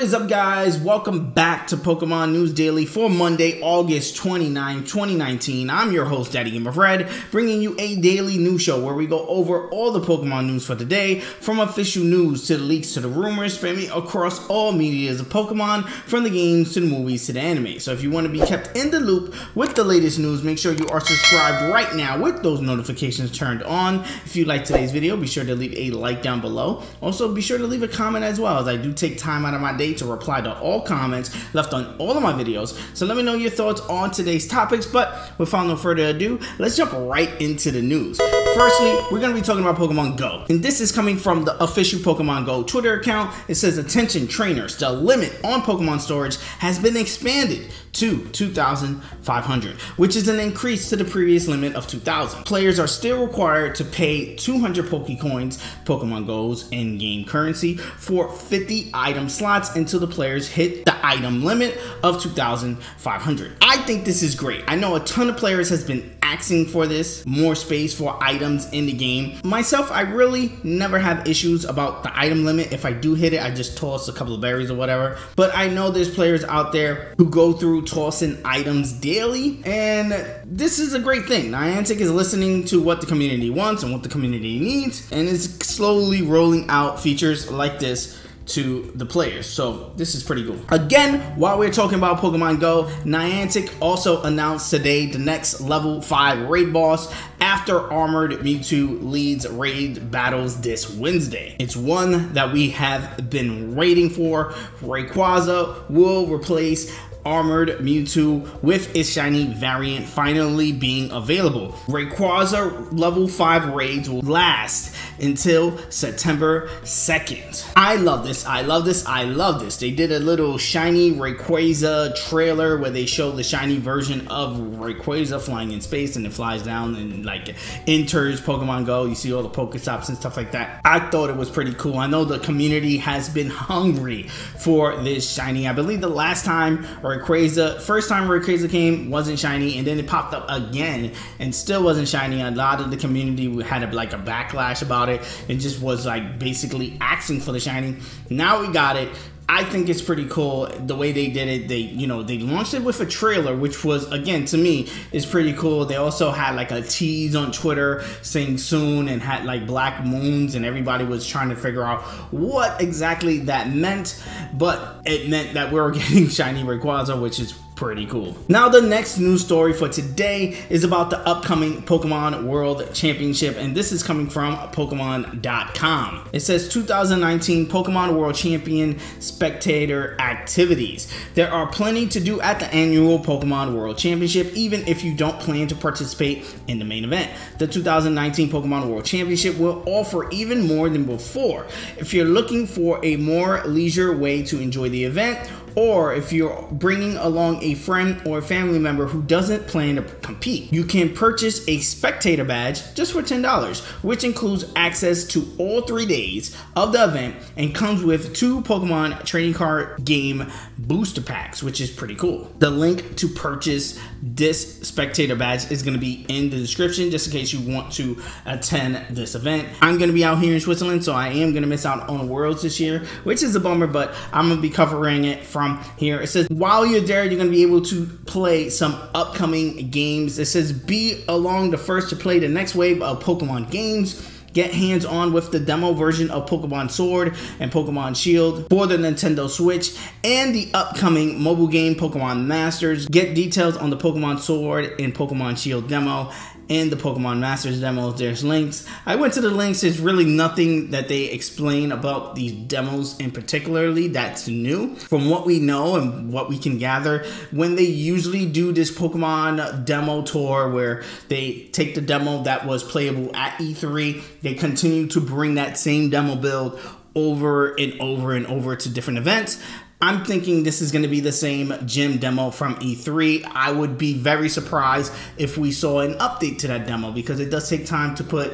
What is up, guys? Welcome back to Pokemon News Daily for Monday, August 29, 2019. I'm your host, Daddy Gamer Fred, bringing you a daily news show where we go over all the Pokemon news for the day, from official news to the leaks to the rumors, spanning across all medias of Pokemon, from the games to the movies to the anime. So if you want to be kept in the loop with the latest news, make sure you are subscribed right now with those notifications turned on. If you like today's video, be sure to leave a like down below. Also, be sure to leave a comment as well, as I do take time out of my day to reply to all comments left on all of my videos. So let me know your thoughts on today's topics. But without no further ado, let's jump right into the news. Firstly, we're going to be talking about Pokemon Go. And this is coming from the official Pokemon Go Twitter account. It says, Attention trainers, the limit on Pokemon storage has been expanded to 2,500, which is an increase to the previous limit of 2,000. Players are still required to pay 200 Pokecoins, Pokemon Go's in-game currency, for 50 item slots until the players hit the item limit of 2,500. I think this is great. I know a ton of players has been asking for this, more space for items in the game. Myself, I really never have issues about the item limit. If I do hit it, I just toss a couple of berries or whatever. But I know there's players out there who go through tossing items daily, and this is a great thing. Niantic is listening to what the community wants and what the community needs, and is slowly rolling out features like this to the players. So this is pretty cool. Again, while we're talking about Pokemon Go, Niantic also announced today the next level 5 raid boss after Armored Mewtwo leads raid battles this Wednesday. It's one that we have been waiting for. Rayquaza will replace Armored Mewtwo with its shiny variant finally being available. Rayquaza level 5 raids will last until September 2nd. I love this, I love this, I love this. They did a little shiny Rayquaza trailer where they show the shiny version of Rayquaza flying in space and it flies down and like enters Pokemon Go. You see all the Pokestops and stuff like that. I thought it was pretty cool. I know the community has been hungry for this shiny. I believe the last time Rayquaza, first time Rayquaza came wasn't shiny, and then it popped up again and still wasn't shiny. A lot of the community had a, like a backlash about it and just was like basically asking for the shiny. Now we got it. I think it's pretty cool the way they did it. They, you know, they launched it with a trailer, which was again to me is pretty cool. They also had like a tease on Twitter saying soon and had like black moons, and everybody was trying to figure out what exactly that meant. But it meant that we were getting shiny Rayquaza, which is pretty cool. Now the next news story for today is about the upcoming Pokemon World Championship and this is coming from Pokemon.com. It says 2019 Pokemon World Champion Spectator Activities. There are plenty to do at the annual Pokemon World Championship even if you don't plan to participate in the main event. The 2019 Pokemon World Championship will offer even more than before. If you're looking for a more leisure way to enjoy the event or if you're bringing along a friend or a family member who doesn't plan to compete, you can purchase a spectator badge just for $10, which includes access to all three days of the event and comes with two Pokemon trading card game booster packs, which is pretty cool. The link to purchase this spectator badge is going to be in the description just in case you want to attend this event. I'm going to be out here in Switzerland, so I am going to miss out on Worlds this year, which is a bummer, but I'm going to be covering it from from here. It says, while you're there, you're going to be able to play some upcoming games. It says, be along the first to play the next wave of Pokemon games. Get hands on with the demo version of Pokemon Sword and Pokemon Shield for the Nintendo Switch and the upcoming mobile game Pokemon Masters. Get details on the Pokemon Sword and Pokemon Shield demo in the Pokemon Masters demos. There's links. I went to the links. There's really nothing that they explain about these demos in particularly that's new. From what we know and what we can gather, when they usually do this Pokemon demo tour where they take the demo that was playable at E3, they continue to bring that same demo build over and over and over to different events. I'm thinking this is going to be the same gym demo from E3. I would be very surprised if we saw an update to that demo because it does take time to put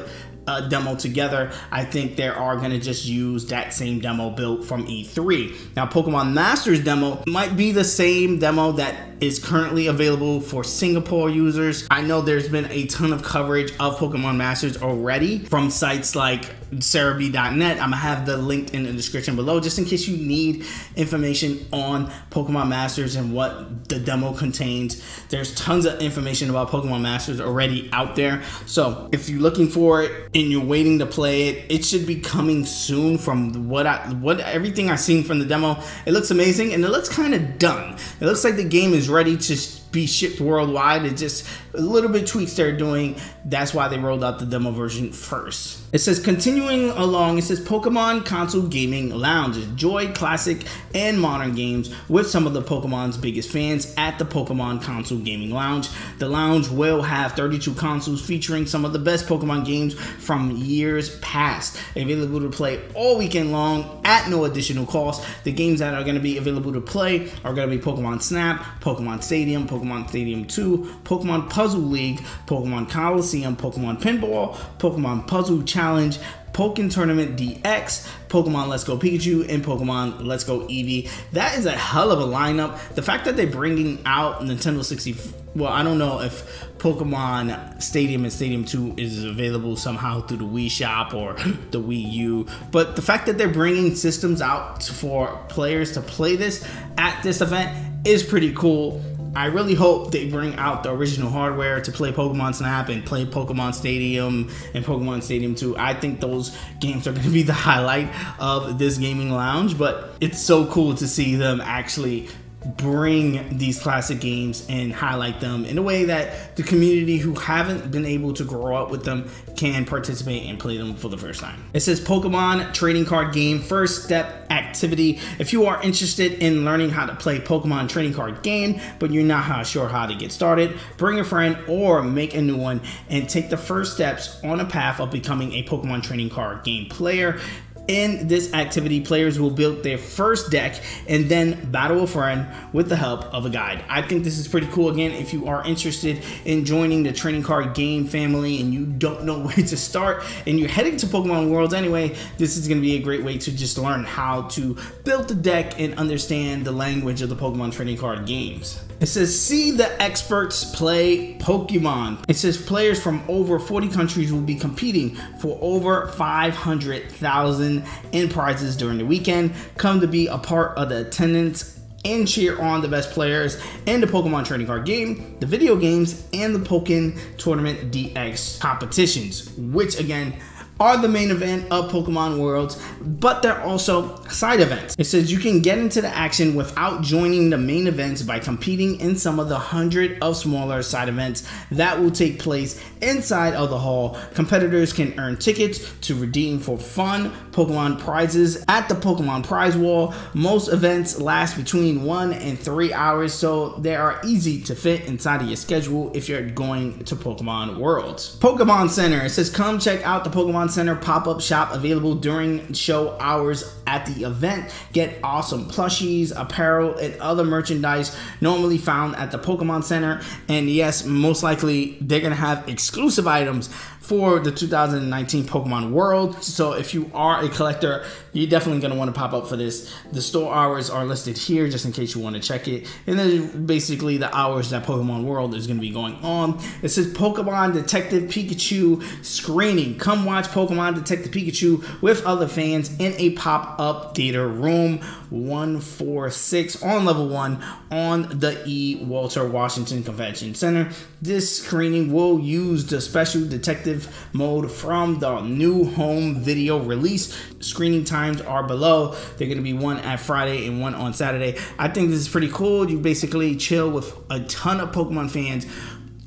a demo together. I think they are going to just use that same demo built from E3. Now, Pokemon Masters demo might be the same demo that is currently available for Singapore users. I know there's been a ton of coverage of Pokemon Masters already from sites like Serebii.net. I'm gonna have the link in the description below just in case you need information on Pokemon Masters and what the demo contains. There's tons of information about Pokemon Masters already out there. So if you're looking for it and you're waiting to play it, it should be coming soon from what I what everything I've seen from the demo. It looks amazing and it looks kind of done. It looks like the game is ready to be shipped worldwide. It just little bit tweaks they're doing. That's why they rolled out the demo version first. It says continuing along, it says Pokemon Console Gaming Lounge. Enjoy classic and modern games with some of the Pokemon's biggest fans at the Pokemon Console Gaming Lounge. The lounge will have 32 consoles featuring some of the best Pokemon games from years past. Available to play all weekend long at no additional cost. The games that are going to be available to play are going to be Pokemon Snap, Pokemon Stadium, Pokemon Stadium 2, Pokemon Puzzle League, Pokemon Colosseum, Pokemon Pinball, Pokemon Puzzle Challenge, Pokemon Tournament DX, Pokemon Let's Go Pikachu, and Pokemon Let's Go Eevee. That is a hell of a lineup. The fact that they're bringing out Nintendo 60, well, I don't know if Pokemon Stadium and Stadium 2 is available somehow through the Wii Shop or the Wii U, but the fact that they're bringing systems out for players to play this at this event is pretty cool. I really hope they bring out the original hardware to play Pokemon Snap and play Pokemon Stadium and Pokemon Stadium 2. I think those games are going to be the highlight of this gaming lounge, but it's so cool to see them actually bring these classic games and highlight them in a way that the community who haven't been able to grow up with them can participate and play them for the first time. It says Pokemon trading card game first step activity. If you are interested in learning how to play Pokemon trading card game, but you're not sure how to get started, bring a friend or make a new one and take the first steps on a path of becoming a Pokemon trading card game player. In this activity, players will build their first deck and then battle a friend with the help of a guide. I think this is pretty cool. Again, if you are interested in joining the trading card game family and you don't know where to start and you're heading to Pokemon Worlds anyway, this is going to be a great way to just learn how to build the deck and understand the language of the Pokemon trading card games. It says, see the experts play Pokemon. It says players from over 40 countries will be competing for over 500,000 in prizes during the weekend. Come to be a part of the attendance and cheer on the best players in the Pokemon trading card game, the video games, and the Pokken Tournament DX competitions, which again, are the main event of Pokemon Worlds, but they're also side events. It says you can get into the action without joining the main events by competing in some of the hundred of smaller side events that will take place inside of the hall. Competitors can earn tickets to redeem for fun Pokemon prizes at the Pokemon prize wall. Most events last between one and three hours, so they are easy to fit inside of your schedule if you're going to Pokemon Worlds. Pokemon Center, it says come check out the Pokemon Center pop-up shop available during show hours at the event. Get awesome plushies, apparel, and other merchandise normally found at the Pokemon Center. And yes, most likely they're gonna have exclusive items for the 2019 Pokemon World. So if you are a collector, you're definitely going to want to pop up for this. The store hours are listed here just in case you want to check it. And then basically the hours that Pokemon World is going to be going on. It says Pokemon Detective Pikachu screening. Come watch Pokemon Detective Pikachu with other fans in a pop-up theater room 146 on level 1 on the E. Walter Washington Convention Center. This screening will use the special detective mode from the new home video release. Screening times are below. They're going to be one at Friday and one on Saturday. I think this is pretty cool. You basically chill with a ton of Pokemon fans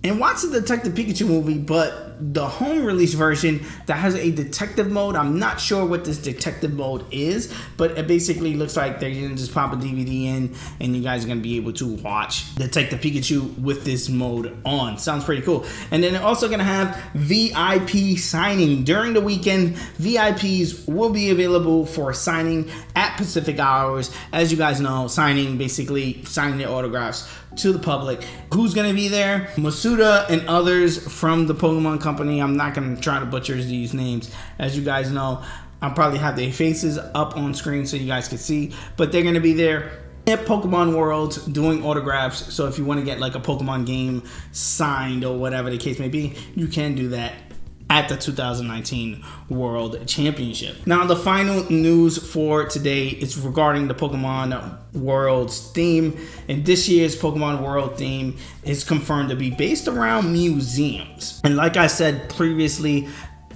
and watch the Detective Pikachu movie, but the home release version that has a detective mode. I'm not sure what this detective mode is, but it basically looks like they're gonna just pop a DVD in and you guys are gonna be able to watch Detective Pikachu with this mode on. Sounds pretty cool. And then they're also gonna have VIP signing during the weekend. VIPs will be available for signing at Pacific hours. As you guys know, signing basically signing their autographs to the public. Who's gonna be there? Masuda and others from the Pokemon company. I'm not gonna try to butcher these names. As you guys know, I'll probably have their faces up on screen so you guys can see, but they're gonna be there at Pokemon World doing autographs. So if you want to get like a Pokemon game signed or whatever the case may be, you can do that at the 2019 World Championship. Now, the final news for today is regarding the Pokemon World's theme. And this year's Pokemon World theme is confirmed to be based around museums. And like I said previously,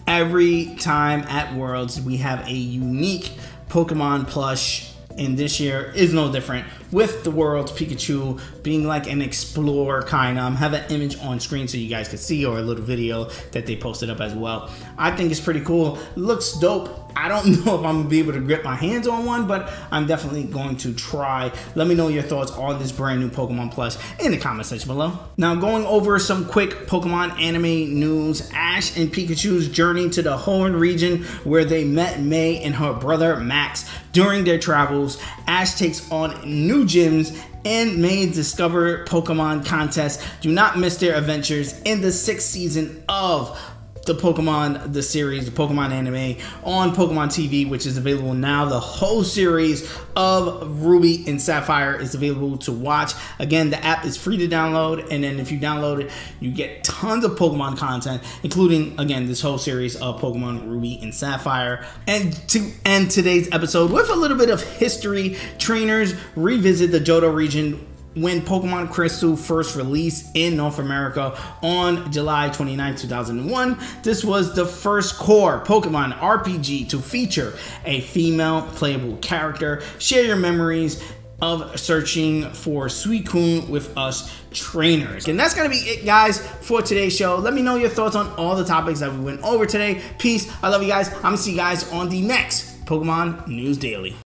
every time at Worlds, we have a unique Pokemon plush and this year is no different with the world's Pikachu being like an explorer kind of. Um, I have an image on screen so you guys can see or a little video that they posted up as well. I think it's pretty cool. Looks dope. I don't know if I'm gonna be able to grip my hands on one, but I'm definitely going to try. Let me know your thoughts on this brand new Pokemon Plus in the comment section below. Now, going over some quick Pokemon anime news, Ash and Pikachu's journey to the Hoenn region where they met May and her brother Max during their travels. Ash takes on new gyms and May discover Pokemon contest. Do not miss their adventures in the sixth season of the Pokemon, the series, the Pokemon anime on Pokemon TV, which is available now. The whole series of Ruby and Sapphire is available to watch. Again, the app is free to download, and then if you download it, you get tons of Pokemon content, including again this whole series of Pokemon Ruby and Sapphire. And to end today's episode with a little bit of history, trainers revisit the Johto region when Pokemon Crystal first released in North America on July 29, 2001. This was the first core Pokemon RPG to feature a female playable character. Share your memories of searching for Suicune with us trainers. And that's gonna be it, guys, for today's show. Let me know your thoughts on all the topics that we went over today. Peace. I love you guys. I'm gonna see you guys on the next Pokemon News Daily.